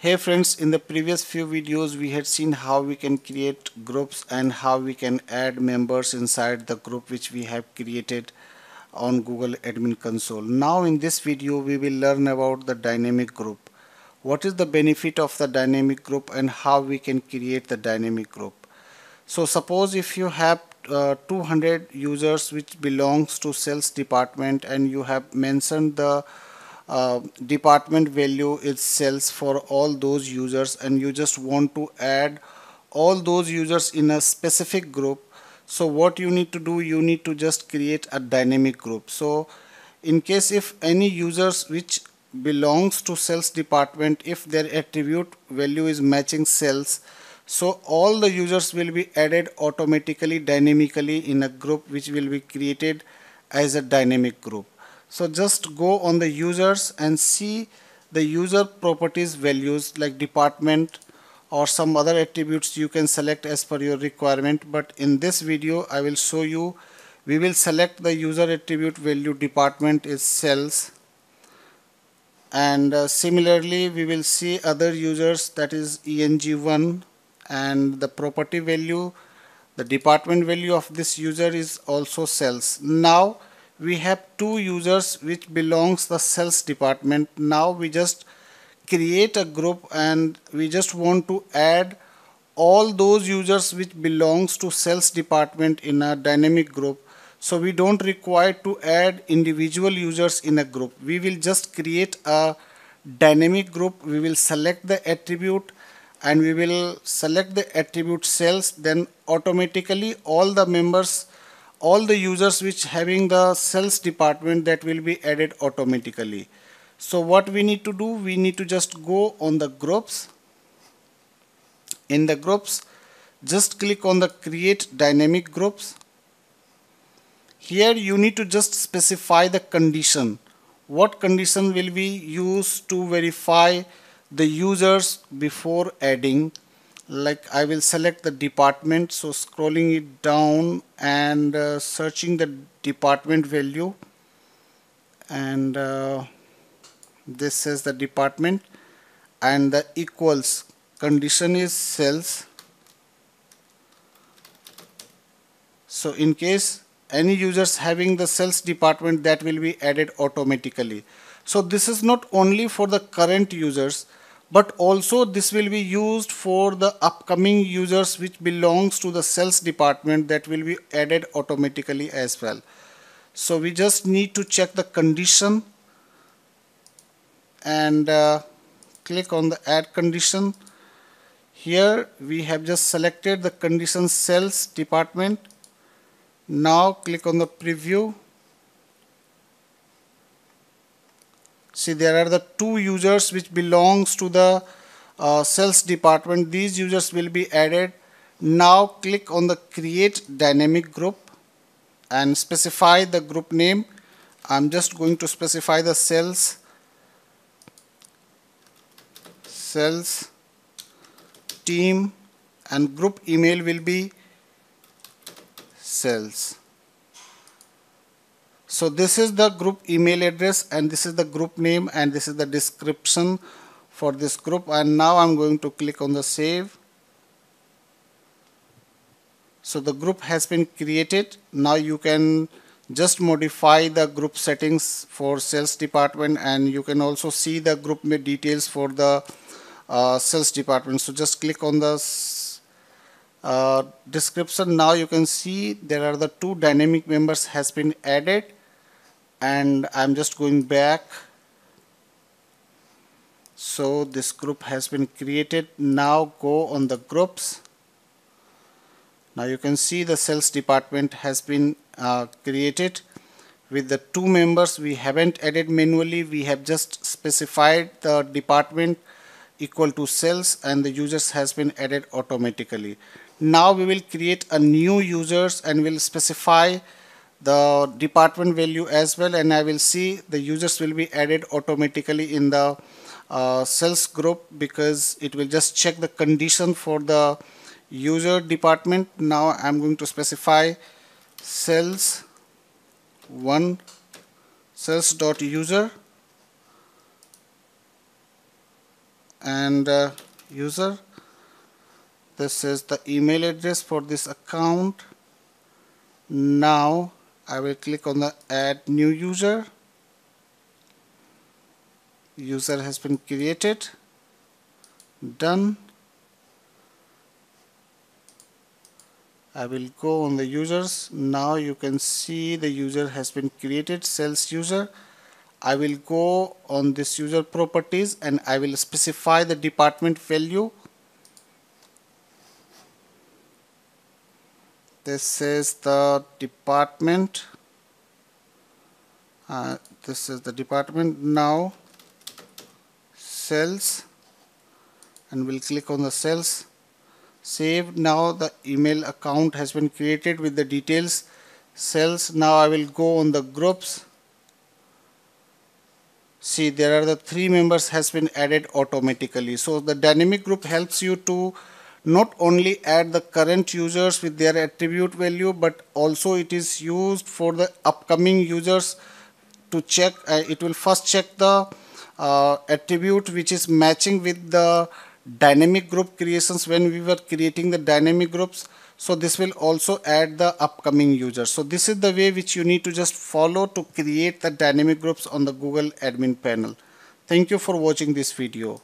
Hey friends, in the previous few videos we had seen how we can create groups and how we can add members inside the group which we have created on Google Admin Console. Now in this video we will learn about the dynamic group. What is the benefit of the dynamic group and how we can create the dynamic group. So suppose if you have uh, 200 users which belongs to sales department and you have mentioned the uh, department value is sales for all those users and you just want to add all those users in a specific group. So what you need to do you need to just create a dynamic group. So in case if any users which belongs to sales department if their attribute value is matching sales so all the users will be added automatically dynamically in a group which will be created as a dynamic group so just go on the users and see the user properties values like department or some other attributes you can select as per your requirement. But in this video I will show you we will select the user attribute value department is sales and uh, similarly we will see other users that is eng1 and the property value. The department value of this user is also sales now we have two users which belongs the sales department. Now we just create a group and we just want to add all those users which belongs to sales department in a dynamic group. So we don't require to add individual users in a group. We will just create a dynamic group. We will select the attribute and we will select the attribute sales. Then automatically all the members all the users which having the sales department that will be added automatically. So what we need to do, we need to just go on the groups. In the groups, just click on the create dynamic groups. Here you need to just specify the condition. What condition will be used to verify the users before adding like I will select the department. So scrolling it down and uh, searching the department value. And uh, this says the department. And the equals condition is sales so in case any users having the sales department that will be added automatically. So this is not only for the current users but also this will be used for the upcoming users which belongs to the sales department that will be added automatically as well. So we just need to check the condition and uh, click on the add condition. Here we have just selected the condition sales department. Now click on the preview see there are the two users which belongs to the uh, sales department. These users will be added. Now click on the create dynamic group and specify the group name. I'm just going to specify the sales sales team and group email will be sales so this is the group email address and this is the group name and this is the description for this group and now I'm going to click on the save. So the group has been created. Now you can just modify the group settings for sales department and you can also see the group details for the uh, sales department. So just click on the uh, description. Now you can see there are the two dynamic members has been added and I'm just going back. So this group has been created. Now go on the groups. Now you can see the sales department has been uh, created. With the two members we haven't added manually. We have just specified the department equal to sales and the users has been added automatically. Now we will create a new users and will specify the department value as well and I will see the users will be added automatically in the uh, sales group because it will just check the condition for the user department. Now I'm going to specify sales 1 sales dot user and uh, user. This is the email address for this account. Now I will click on the add new user. User has been created. Done. I will go on the users. Now you can see the user has been created sales user. I will go on this user properties and I will specify the department value this is the department. Uh, this is the department now. Cells. And we'll click on the cells. Save. Now the email account has been created with the details. Cells. Now I will go on the groups. See there are the three members has been added automatically. So the dynamic group helps you to not only add the current users with their attribute value but also it is used for the upcoming users to check uh, it will first check the uh, attribute which is matching with the dynamic group creations when we were creating the dynamic groups. So this will also add the upcoming users. So this is the way which you need to just follow to create the dynamic groups on the google admin panel. Thank you for watching this video